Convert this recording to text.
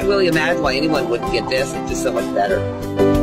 can't really imagine why anyone wouldn't get this. It's just so much better.